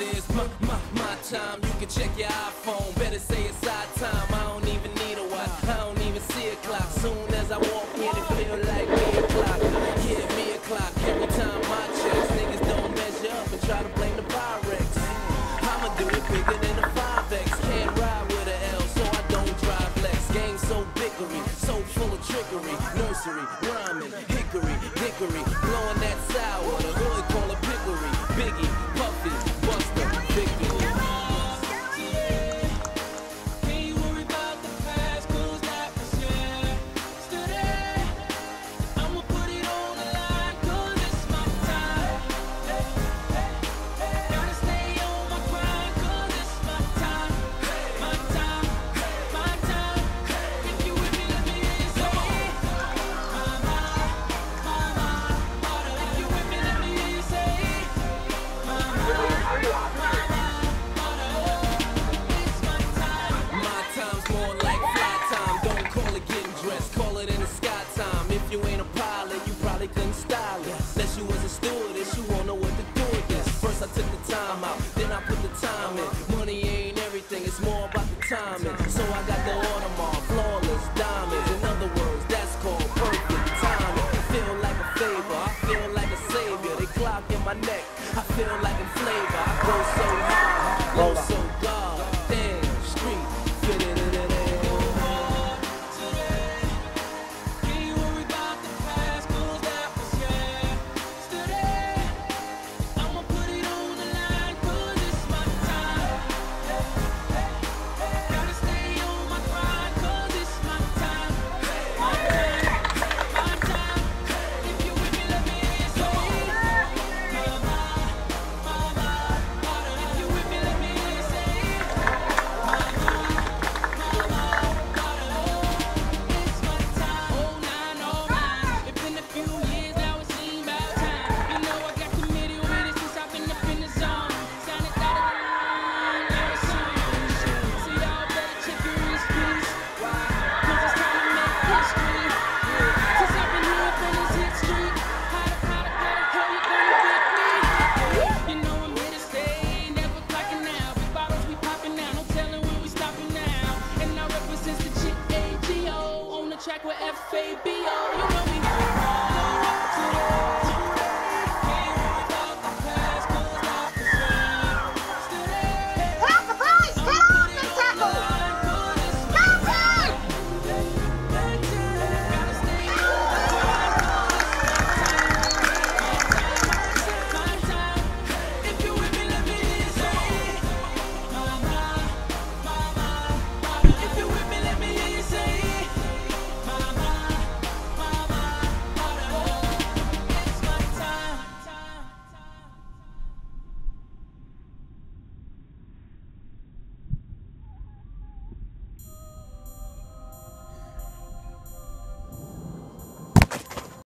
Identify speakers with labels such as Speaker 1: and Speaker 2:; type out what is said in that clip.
Speaker 1: it is my, my, my time. You can check your iPhone. Better say it's our time. I don't even need a watch. I don't even see a clock. Soon First I took the time out, then I put the time in. Money ain't everything, it's more about the timing. So I got the Audemars, flawless diamonds. In other words, that's called perfect timing. Feel like a favor, I feel like a savior. They clock in my neck, I feel like a flavor. I go so high, go so God.
Speaker 2: FABO.